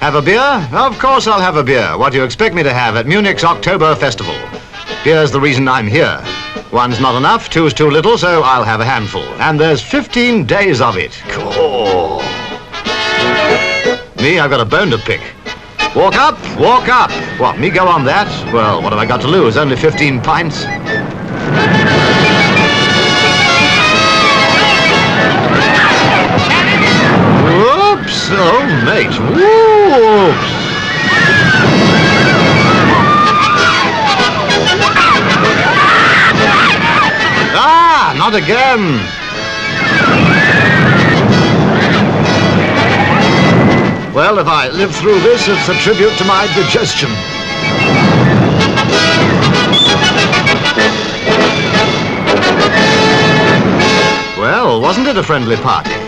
Have a beer? Of course I'll have a beer. What do you expect me to have at Munich's October Festival? Beer's the reason I'm here. One's not enough, two's too little, so I'll have a handful. And there's 15 days of it. Cool. Me, I've got a bone to pick. Walk up, walk up. What, me go on that? Well, what have I got to lose? Only 15 pints? Ah, not again. Well, if I live through this, it's a tribute to my digestion. Well, wasn't it a friendly party?